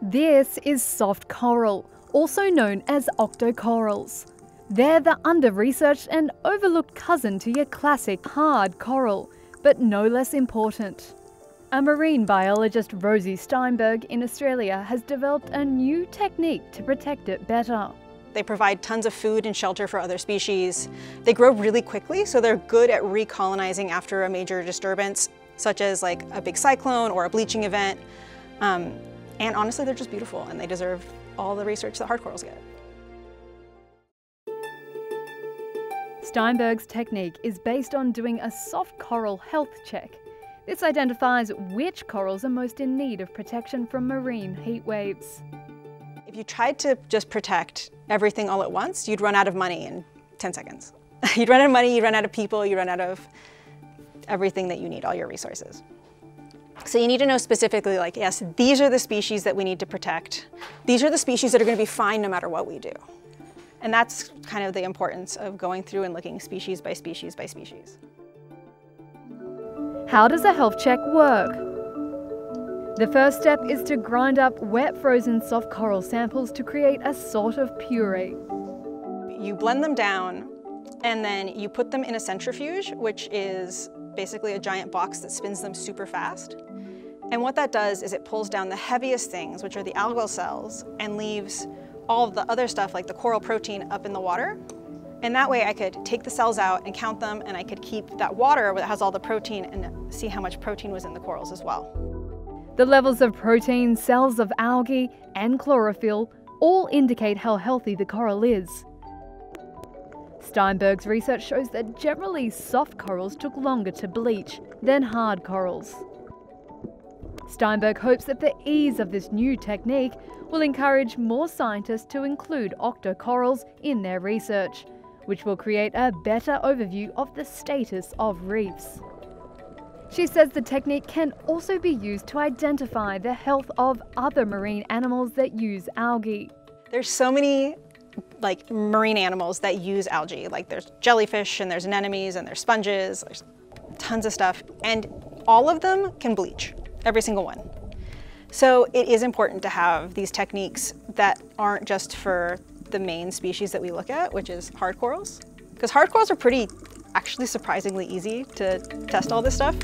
This is soft coral, also known as octocorals. They're the under-researched and overlooked cousin to your classic hard coral, but no less important. A marine biologist Rosie Steinberg in Australia has developed a new technique to protect it better. They provide tons of food and shelter for other species. They grow really quickly, so they're good at recolonizing after a major disturbance, such as like a big cyclone or a bleaching event. Um, and honestly, they're just beautiful and they deserve all the research that hard corals get. Steinberg's technique is based on doing a soft coral health check. This identifies which corals are most in need of protection from marine heat waves. If you tried to just protect everything all at once, you'd run out of money in 10 seconds. you'd run out of money, you'd run out of people, you'd run out of everything that you need, all your resources. So you need to know specifically like, yes, these are the species that we need to protect. These are the species that are gonna be fine no matter what we do. And that's kind of the importance of going through and looking species by species by species. How does a health check work? The first step is to grind up wet frozen soft coral samples to create a sort of puree. You blend them down and then you put them in a centrifuge, which is basically a giant box that spins them super fast. And what that does is it pulls down the heaviest things, which are the algal cells, and leaves all of the other stuff like the coral protein up in the water. And that way I could take the cells out and count them and I could keep that water that has all the protein and see how much protein was in the corals as well. The levels of protein, cells of algae and chlorophyll all indicate how healthy the coral is. Steinberg's research shows that generally soft corals took longer to bleach than hard corals. Steinberg hopes that the ease of this new technique will encourage more scientists to include octocorals in their research, which will create a better overview of the status of reefs. She says the technique can also be used to identify the health of other marine animals that use algae. There's so many like marine animals that use algae. Like there's jellyfish and there's anemones and there's sponges, there's tons of stuff. And all of them can bleach, every single one. So it is important to have these techniques that aren't just for the main species that we look at, which is hard corals. Because hard corals are pretty, actually surprisingly easy to test all this stuff.